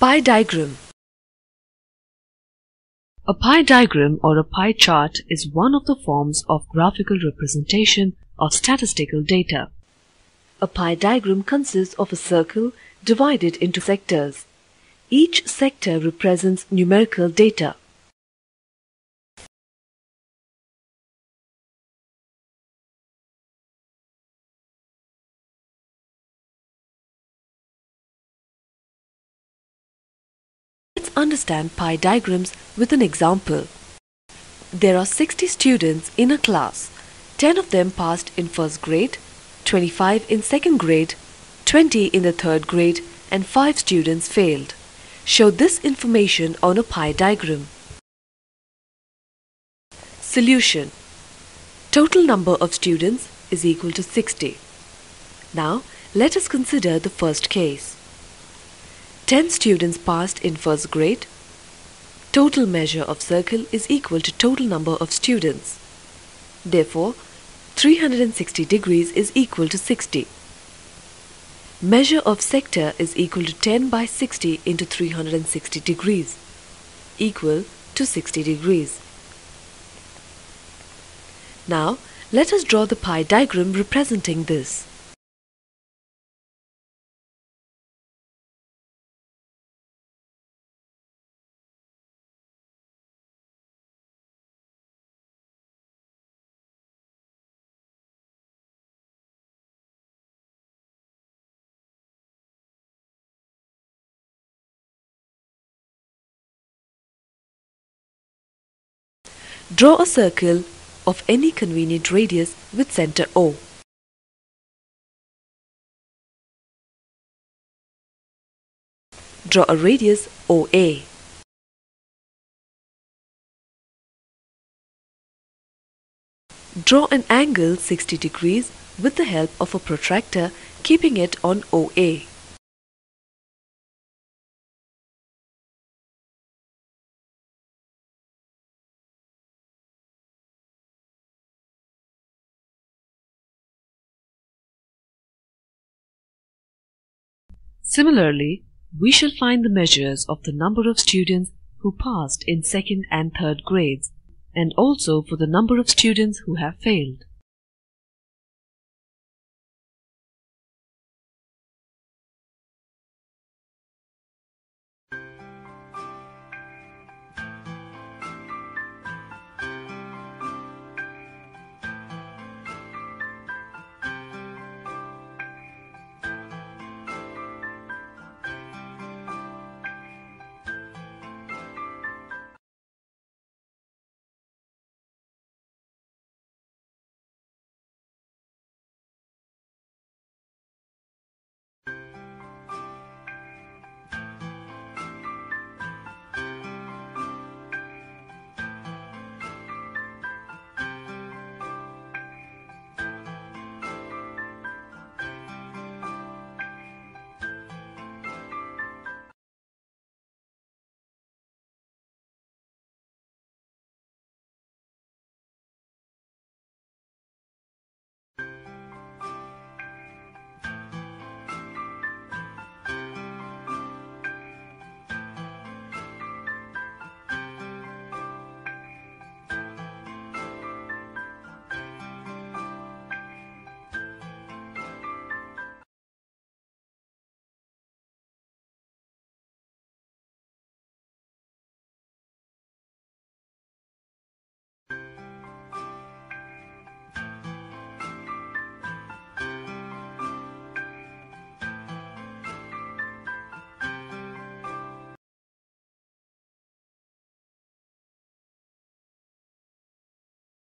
Pie diagram A pie diagram or a pie chart is one of the forms of graphical representation of statistical data. A pie diagram consists of a circle divided into sectors. Each sector represents numerical data. Understand pie diagrams with an example. There are 60 students in a class. 10 of them passed in first grade, 25 in second grade, 20 in the third grade and 5 students failed. Show this information on a pie diagram. Solution Total number of students is equal to 60. Now let us consider the first case. 10 students passed in first grade. Total measure of circle is equal to total number of students. Therefore, 360 degrees is equal to 60. Measure of sector is equal to 10 by 60 into 360 degrees equal to 60 degrees. Now, let us draw the pie diagram representing this. Draw a circle of any convenient radius with center O. Draw a radius OA. Draw an angle 60 degrees with the help of a protractor keeping it on OA. Similarly, we shall find the measures of the number of students who passed in second and third grades and also for the number of students who have failed.